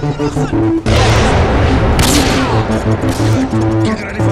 Get out of here.